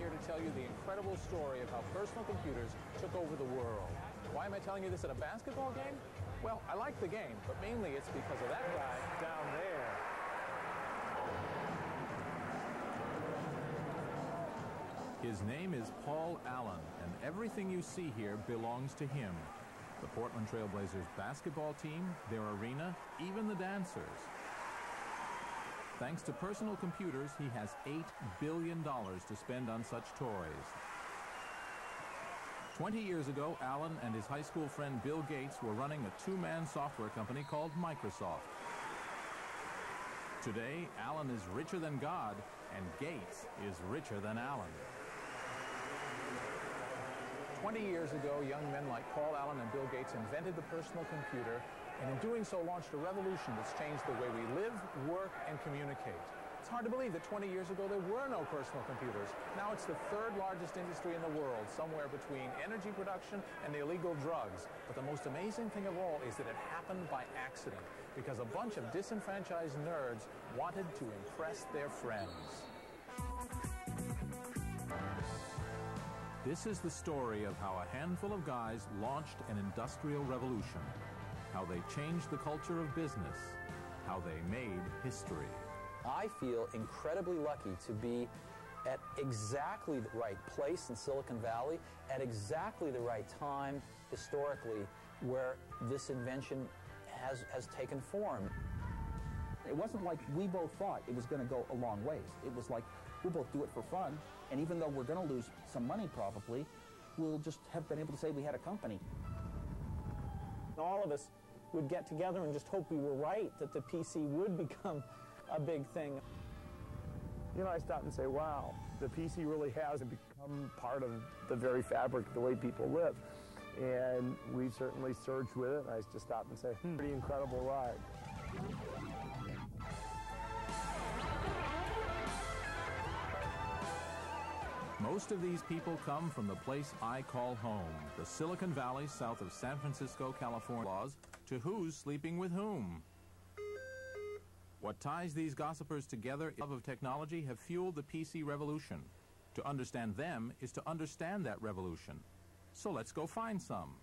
here to tell you the incredible story of how personal computers took over the world. Why am I telling you this at a basketball game? Well, I like the game, but mainly it's because of that guy down there. His name is Paul Allen, and everything you see here belongs to him. The Portland Trailblazers basketball team, their arena, even the dancers. Thanks to personal computers, he has $8 billion to spend on such toys. 20 years ago, Allen and his high school friend Bill Gates were running a two-man software company called Microsoft. Today, Allen is richer than God, and Gates is richer than Allen. 20 years ago, young men like Paul Allen and Bill Gates invented the personal computer, and in doing so launched a revolution that's changed the way we live, work, and communicate. It's hard to believe that 20 years ago there were no personal computers. Now it's the third largest industry in the world, somewhere between energy production and the illegal drugs. But the most amazing thing of all is that it happened by accident, because a bunch of disenfranchised nerds wanted to impress their friends. This is the story of how a handful of guys launched an industrial revolution, how they changed the culture of business, how they made history. I feel incredibly lucky to be at exactly the right place in Silicon Valley at exactly the right time historically where this invention has, has taken form. It wasn't like we both thought it was going to go a long ways. It was like we'll both do it for fun, and even though we're going to lose some money probably, we'll just have been able to say we had a company. All of us would get together and just hope we were right, that the PC would become a big thing. You know, I stop and say, wow, the PC really has become part of the very fabric of the way people live. And we certainly surged with it, and I just stop and say, hmm, pretty incredible ride. Most of these people come from the place I call home, the Silicon Valley south of San Francisco, California. To who's sleeping with whom? What ties these gossipers together, love of technology, have fueled the PC revolution. To understand them is to understand that revolution. So let's go find some.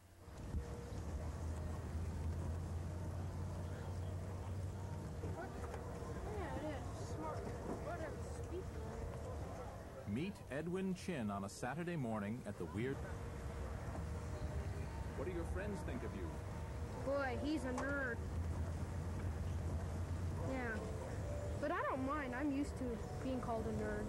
Meet Edwin Chin on a Saturday morning at the Weird. What do your friends think of you? Boy, he's a nerd. Yeah. But I don't mind. I'm used to being called a nerd.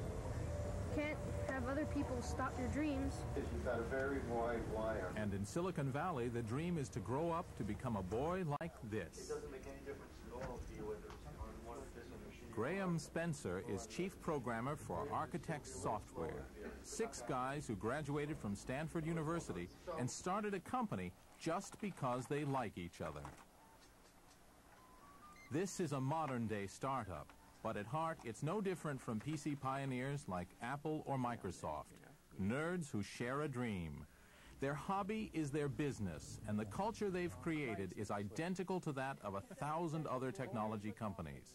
Can't have other people stop your dreams. You've got a very wide wire. And in Silicon Valley, the dream is to grow up to become a boy like this. It doesn't make any difference at all to you whether it's on one of this machine. Graham Spencer is chief programmer for Architext Software. Six guys who graduated from Stanford University and started a company just because they like each other. This is a modern-day startup, but at heart, it's no different from PC pioneers like Apple or Microsoft. Nerds who share a dream. Their hobby is their business, and the culture they've created is identical to that of a thousand other technology companies.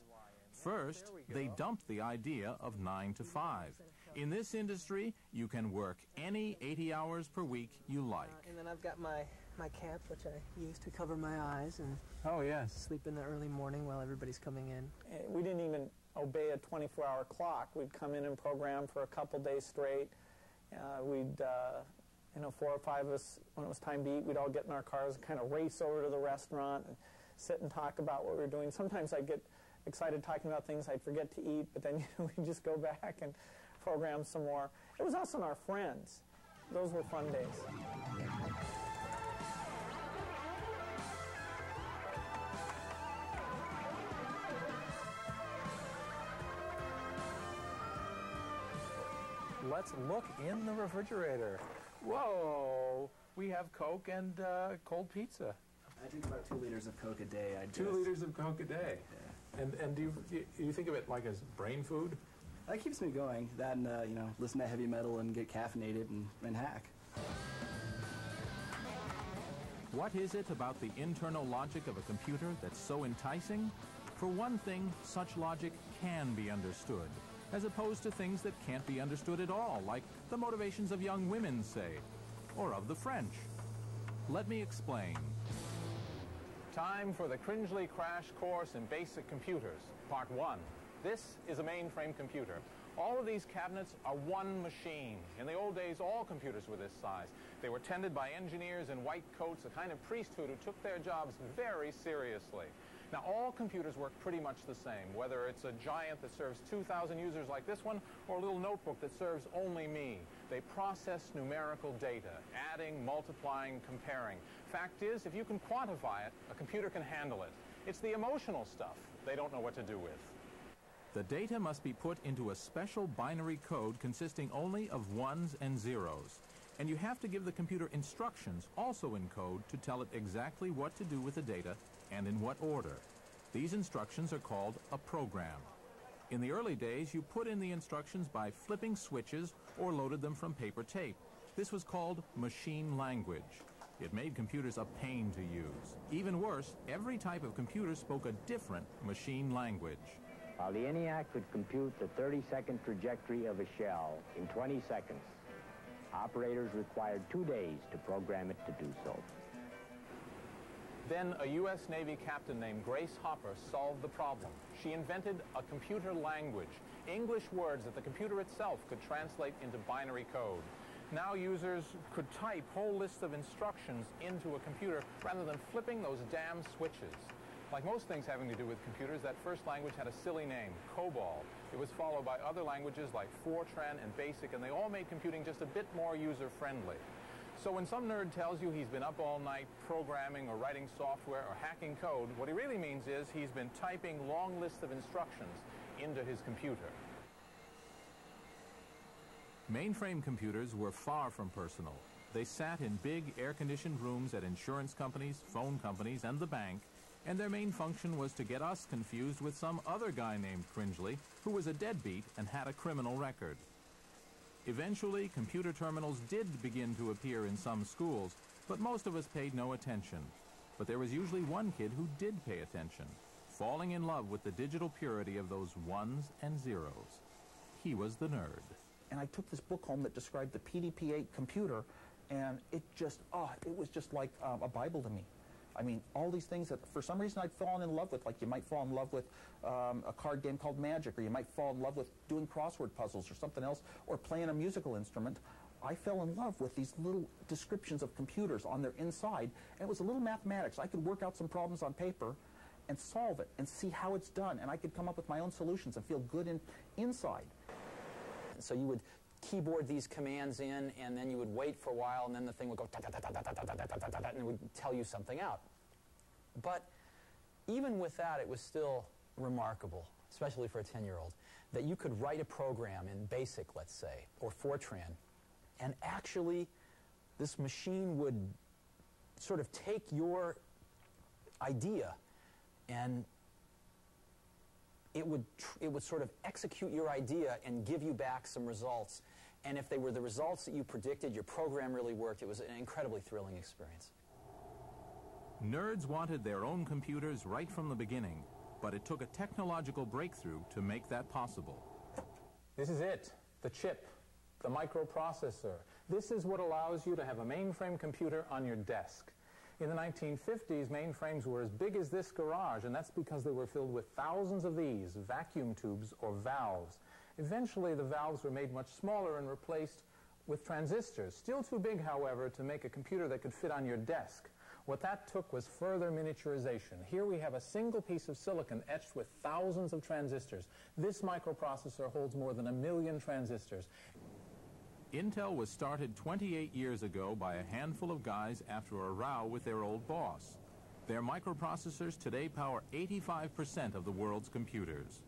First, they dumped the idea of 9 to 5. In this industry, you can work any 80 hours per week you like. Uh, and then I've got my, my cap, which I use to cover my eyes and Oh, yes. sleep in the early morning while everybody's coming in. We didn't even obey a 24-hour clock. We'd come in and program for a couple days straight. Uh, we'd, uh, you know, four or five of us, when it was time to eat, we'd all get in our cars and kind of race over to the restaurant and sit and talk about what we were doing. Sometimes I'd get excited talking about things I'd forget to eat, but then you know, we'd just go back and program some more. It was us and our friends. Those were fun days. Let's look in the refrigerator. Whoa! We have Coke and uh, cold pizza. I drink about two liters of Coke a day. I Two guess. liters of Coke a day. And and do you, do you think of it like as brain food? That keeps me going. That and, uh, you know, listen to heavy metal and get caffeinated and, and hack. What is it about the internal logic of a computer that's so enticing? For one thing, such logic can be understood. As opposed to things that can't be understood at all, like the motivations of young women, say, or of the French. Let me explain. Time for the Cringely Crash Course in Basic Computers, Part 1. This is a mainframe computer. All of these cabinets are one machine. In the old days, all computers were this size. They were tended by engineers in white coats, a kind of priesthood who took their jobs very seriously. Now, all computers work pretty much the same, whether it's a giant that serves 2,000 users like this one, or a little notebook that serves only me. They process numerical data, adding, multiplying, comparing. Fact is, if you can quantify it, a computer can handle it. It's the emotional stuff they don't know what to do with. The data must be put into a special binary code consisting only of ones and zeros. And you have to give the computer instructions, also in code, to tell it exactly what to do with the data and in what order. These instructions are called a program. In the early days, you put in the instructions by flipping switches or loaded them from paper tape. This was called machine language. It made computers a pain to use. Even worse, every type of computer spoke a different machine language. While the ENIAC could compute the 30-second trajectory of a shell in 20 seconds, operators required two days to program it to do so. Then a U.S. Navy captain named Grace Hopper solved the problem. She invented a computer language, English words that the computer itself could translate into binary code. Now users could type whole lists of instructions into a computer rather than flipping those damn switches. Like most things having to do with computers, that first language had a silly name, COBOL. It was followed by other languages like Fortran and BASIC, and they all made computing just a bit more user-friendly. So when some nerd tells you he's been up all night programming or writing software or hacking code, what he really means is he's been typing long lists of instructions into his computer. Mainframe computers were far from personal. They sat in big air-conditioned rooms at insurance companies, phone companies, and the bank, and their main function was to get us confused with some other guy named Cringely, who was a deadbeat and had a criminal record. Eventually, computer terminals did begin to appear in some schools, but most of us paid no attention. But there was usually one kid who did pay attention, falling in love with the digital purity of those ones and zeros. He was the nerd. And I took this book home that described the PDP-8 computer, and it just, oh, it was just like um, a Bible to me. I mean, all these things that for some reason I'd fallen in love with, like you might fall in love with um, a card game called Magic, or you might fall in love with doing crossword puzzles or something else, or playing a musical instrument. I fell in love with these little descriptions of computers on their inside, and it was a little mathematics. I could work out some problems on paper and solve it and see how it's done, and I could come up with my own solutions and feel good in, inside. So you would keyboard these commands in, and then you would wait for a while, and then the thing would go and it would tell you something out. But even with that, it was still remarkable, especially for a 10-year-old, that you could write a program in BASIC, let's say, or Fortran, and actually this machine would sort of take your idea and it would, it would sort of execute your idea and give you back some results and if they were the results that you predicted, your program really worked. It was an incredibly thrilling experience. Nerds wanted their own computers right from the beginning, but it took a technological breakthrough to make that possible. This is it, the chip, the microprocessor. This is what allows you to have a mainframe computer on your desk. In the 1950s, mainframes were as big as this garage, and that's because they were filled with thousands of these, vacuum tubes or valves. Eventually, the valves were made much smaller and replaced with transistors. Still too big, however, to make a computer that could fit on your desk. What that took was further miniaturization. Here we have a single piece of silicon etched with thousands of transistors. This microprocessor holds more than a million transistors. Intel was started 28 years ago by a handful of guys after a row with their old boss. Their microprocessors today power 85% of the world's computers.